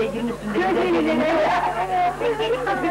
Beygirin üstünde bir de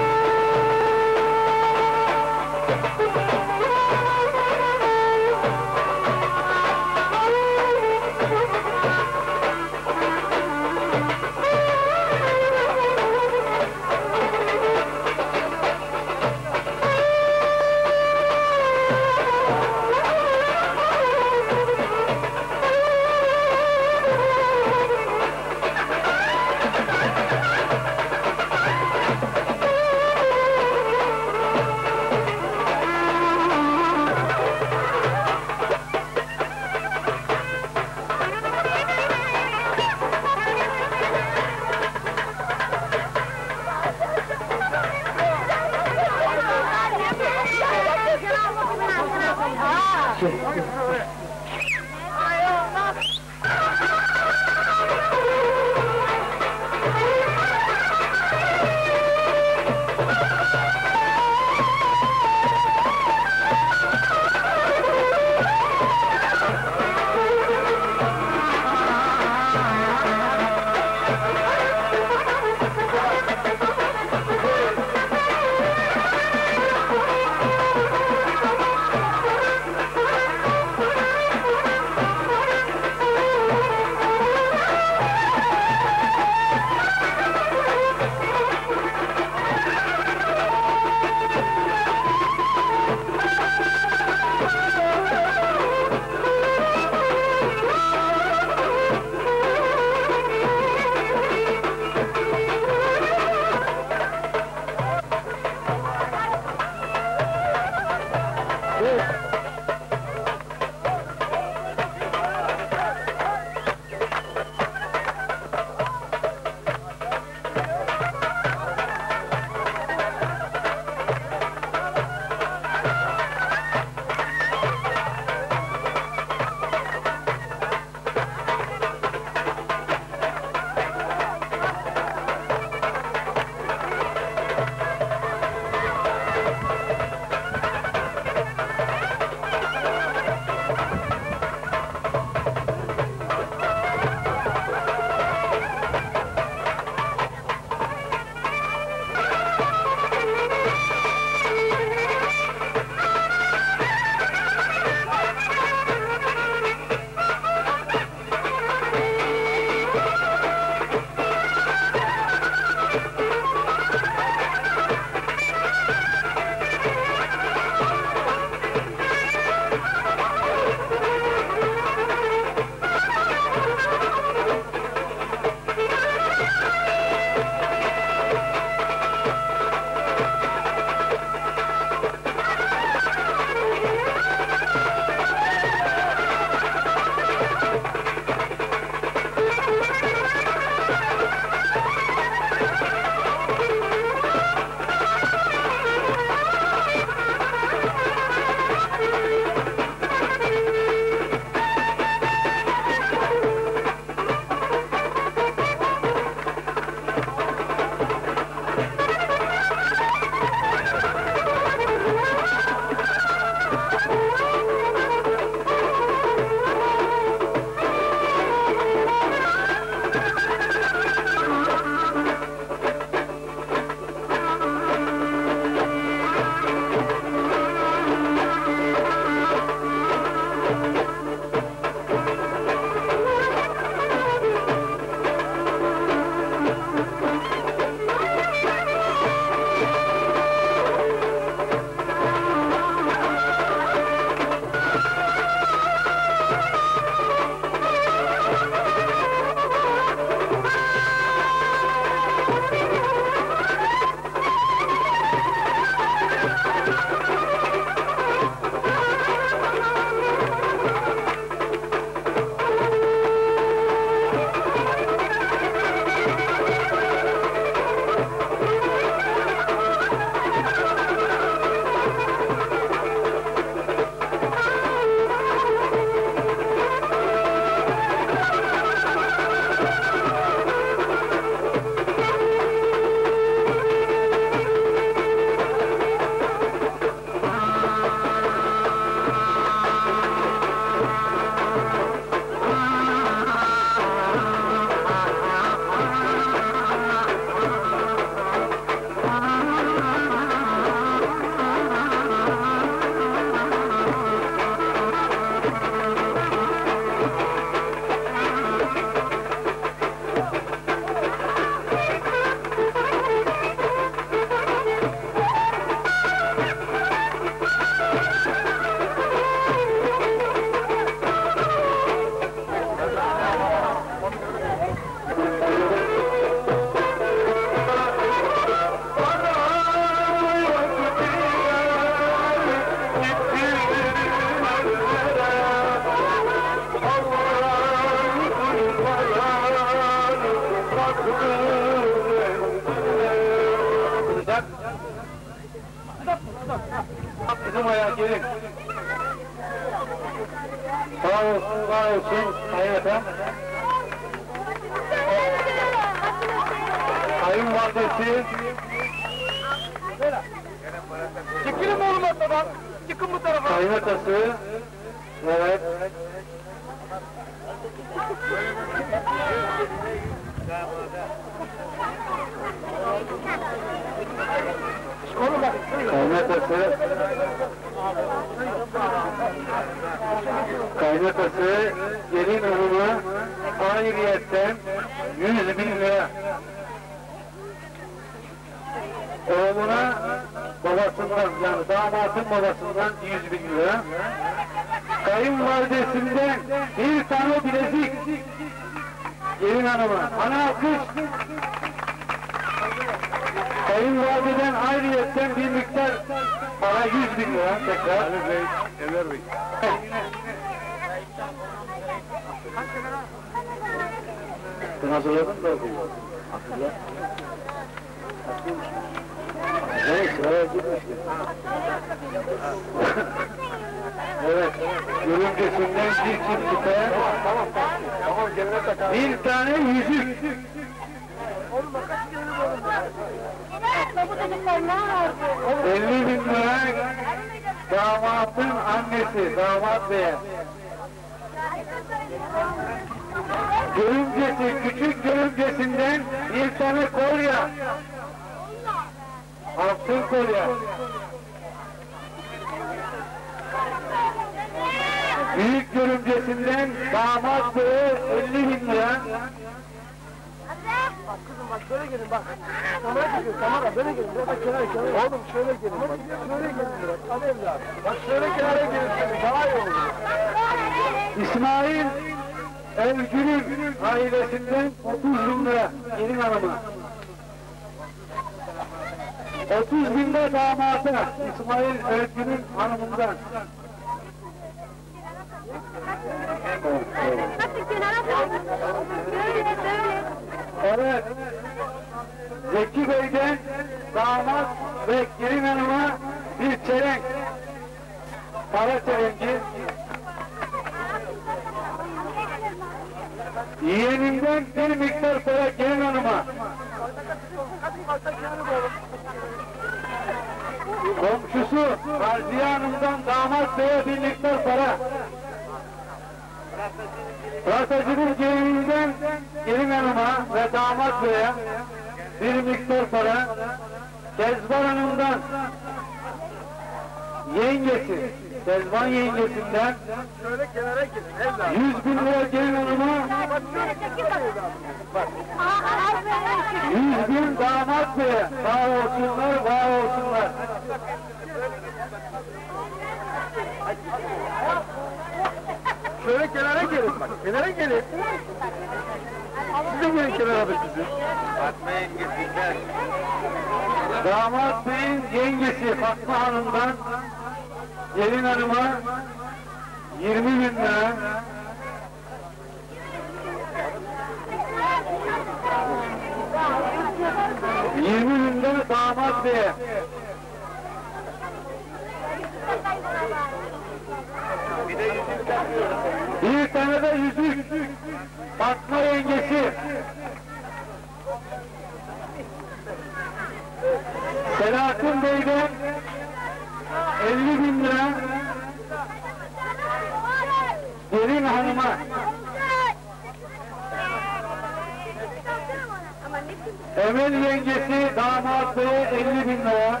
Devleti damat beye 50 bin lira.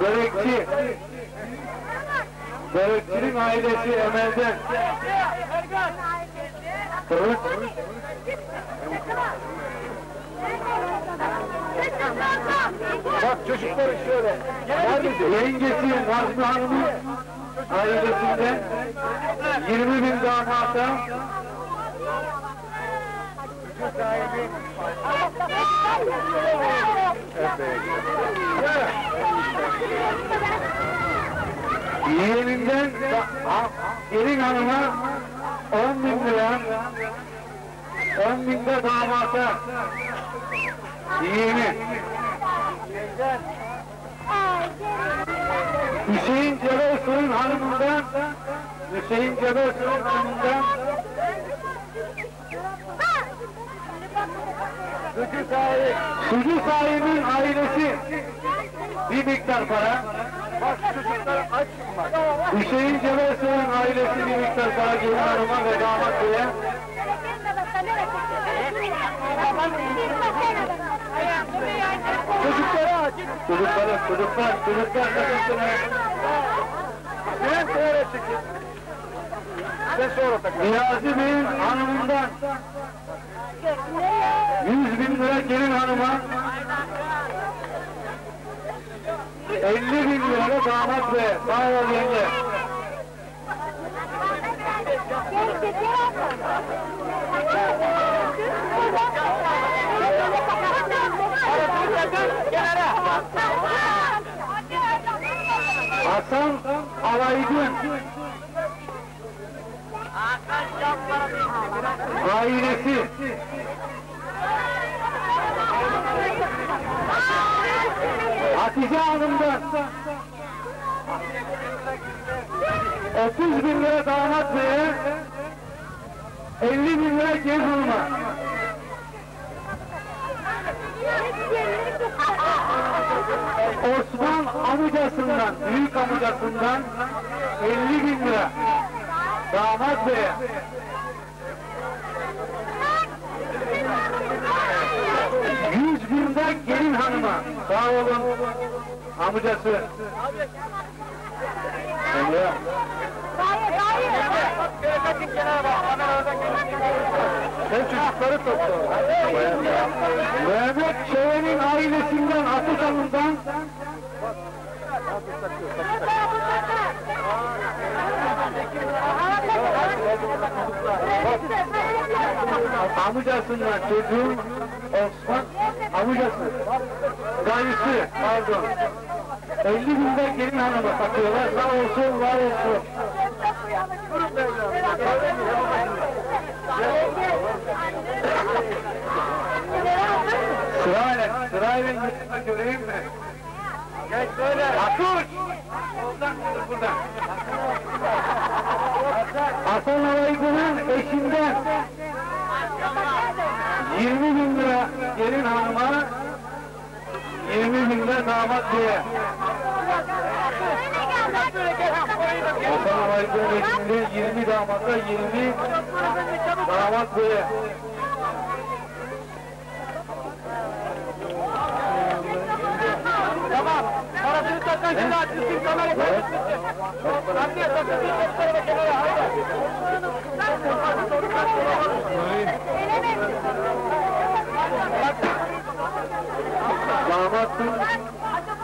Börekçi. Börekçinin ailesi Emel'den. Kırık. Bak çocuklar şöyle. Yengesi Nazmi Hanım'ın ailesinden 20 bin damata işletme sahibi. Evet. Gelin hanıma 10 bin lira, 10 bin de damata yeğeni. Hüseyin Cebesur'un hanımından, Hüseyin Cebesur'un hanımından Sütü sahibi. Sucu sahibinin ailesi bir miktar para, Bak çocuklar aç bak. Hüseyin Cebesoy'un ailesi bir miktar para gelin hanıma ve damat beye, Çocukları aç. çocuklar, çocuklar, çocuklar takılsın. Sen sonra çekin. Sen sonra tak. Niyazi Bey'in hanımından 100 bin lira gelin hanıma 50 bin lira da damat. Sağ ol yenge. Hasan Alaydın. Ailesi. Hatice Hanım'dan 30 bin lira damat beye 50 bin lira gelin hanıma. Osman amcasından, büyük amcasından 50 bin lira damat beye. Yüz binden gelin hanıma. Sağ olun. Amcası. Emre. Sen çocukları topla. Mehmet Çeven'in ailesinden Atık amcasından çocuğun Osman amcası. Dayısı pardon. 50 binden gelin hanıma takıyorlar. Sağ olsun var olsun. Sırayla, sırayla gitmek göreyim mi? Geç böyle. Atuş! Oradan, buradan. Hasan Alaydın'ın eşinden 20 bin lira gelin hanıma 20 bin lira damat diye. Hasan Alaydın'ın eşinden 20 damata 20 damat diye. Parasını takın şimdi açılsın kamerayı kapatsın. Hadi takın bir tarafa kenara. Haydi. Damatın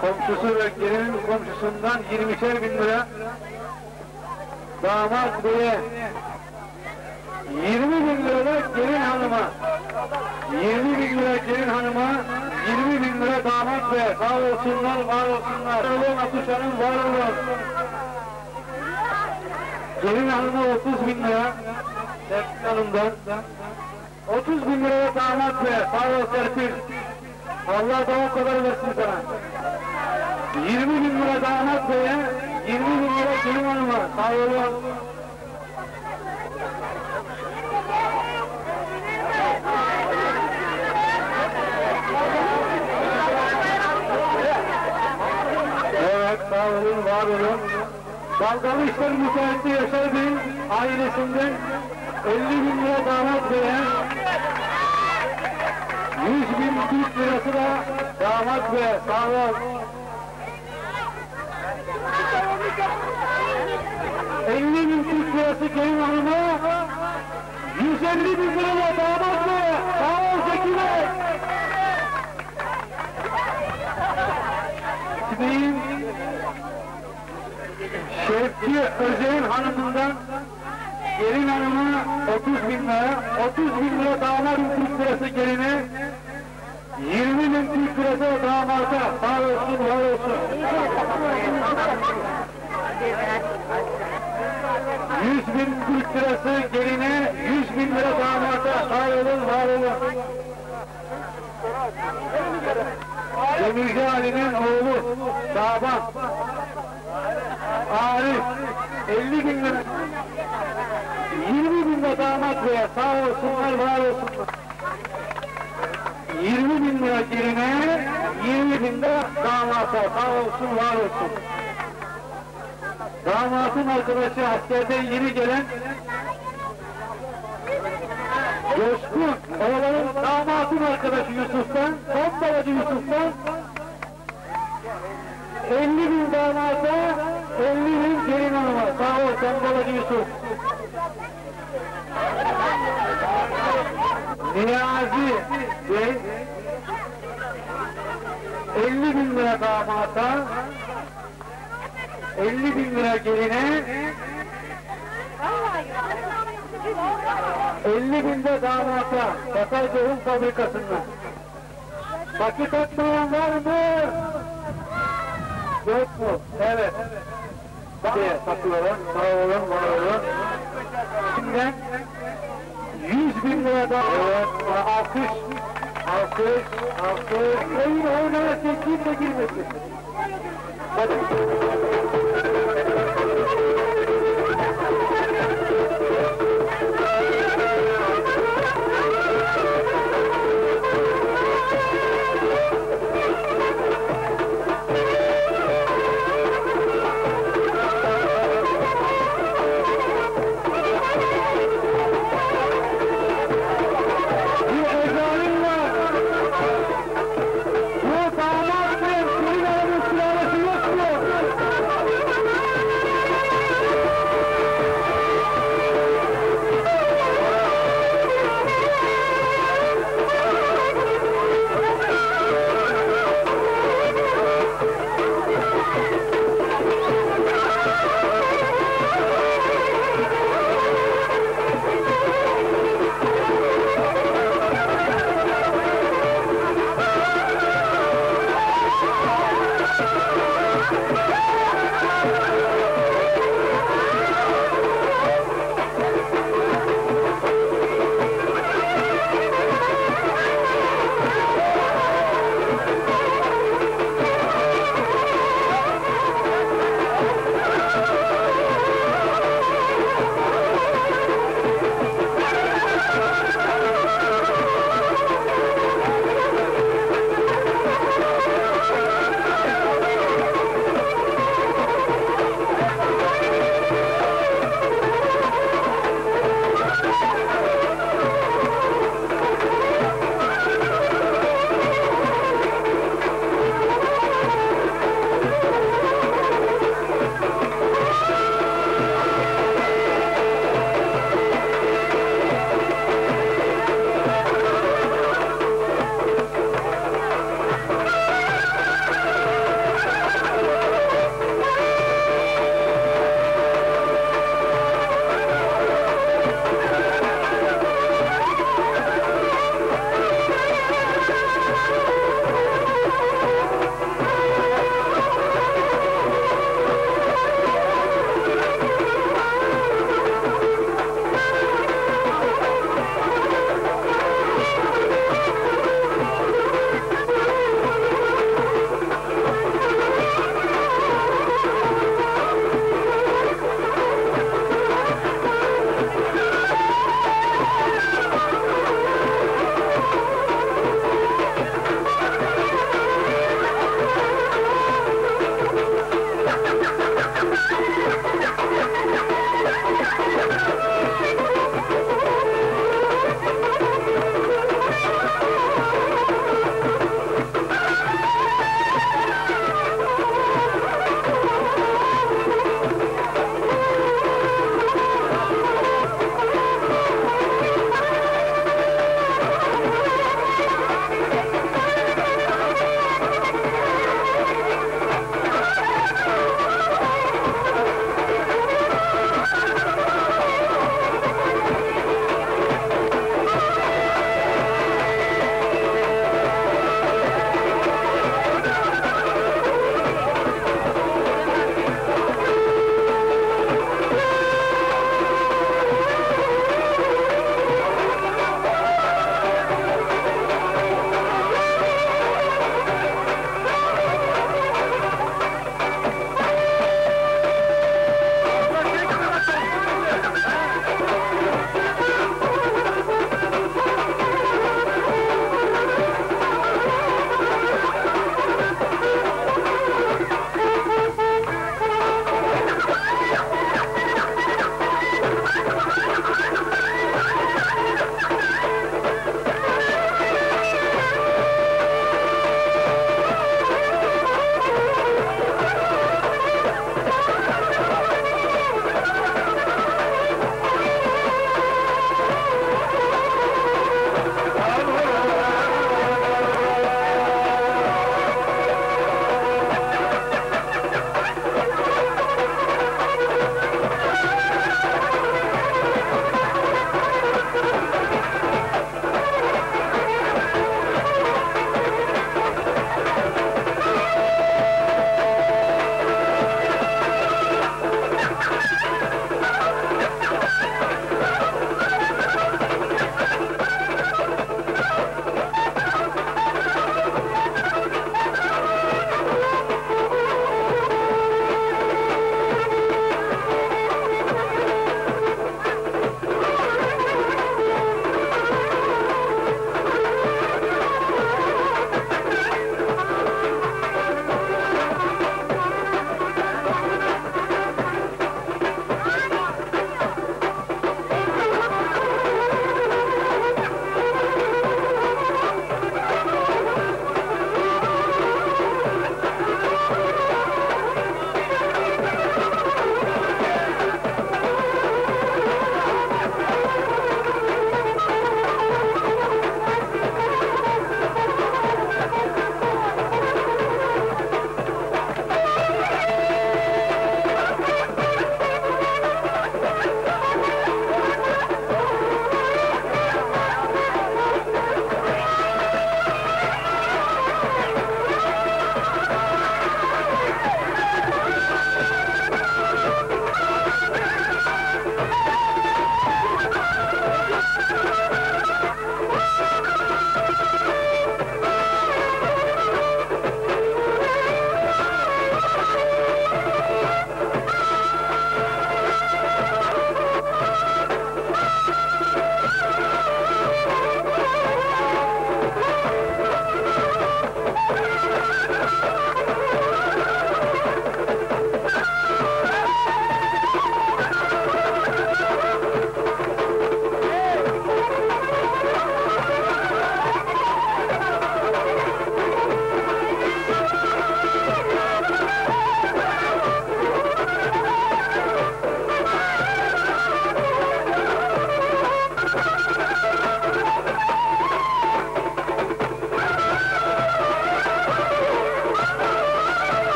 komşusu ve gelinin komşusundan 20'şer bin lira damat beye 20 bin lira gelin hanıma. 20 bin lira gelin hanıma 20 bin lira damat beye sağ olsunlar var olsunlar. Var olun Hanım var olun. Gelin hanıma 30 bin lira. Serpil Hanım'dan. 30 bin lira da damat beye sağ ol Serpil. Allah da o kadar versin sana. 20 bin lira damat beye, 20 bin lira gelin hanıma. Sağ olun. Evet, sağ olun, var olun. Dalgalı İşler Müteahhiti Yaşar Bey'in ailesinden 50 bin lira damat beye, 100 bin Türk lirası da damat sağ ol. 50 bin Türk lirası gelin hanıma, 150 bin lira da damat beye, sağ ol Zeki Bey. Bey'in Şevki Özey'in hanımından gelin hanıma 30 bin lira, 30 bin lira damat Türk lirası geline, 20 bin Türk lirası da damata, sağ olsun, var olsun. 100 bin Türk lirası geline, 100 bin lira damata, sağ olun, var olun. Demirci Ali'nin oğlu Şaban Arif 50 bin lira. 20 bin lira damat beye sağ olsunlar, var olsunlar. 20 bin lira geline, 20 bin de damata sağ olsun, var olsun. Damatın arkadaşı askerden yeni gelen Coşkun, oğlanın damatın arkadaşı Yusuf'tan, son babacı Yusuf'tan 50 bin damata, 50 bin gelin hanıma. Sağ ol, sen babacı Yusuf. Niyazi Bey 50 bin lira damata 50 bin lira geline 50 bin de damata Bakar Tohum Fabrikası'ndan. Vakit atmayan var mı? Yok mu? Evet. Diye satıyorlar. Sağ olun, var olun. Şimdiden 100 bin lira da evet, alkış, alkış, alkış. Oyun oynarsa kimse girmesin. Hadi.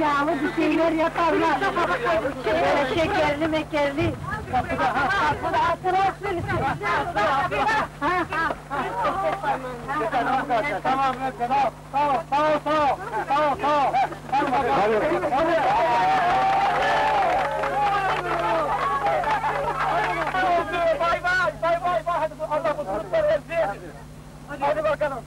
Yağlı bir şeyler yaparlar. Şöyle şekerli mekerli. Kapıda, ha, kapıda hatıra sürüsü. Tamam, tamam, tamam, tamam, tamam, tamam, tamam. Bay, bay bay, bay. Hadi Allah mutluluklar versin. Hadi bakalım.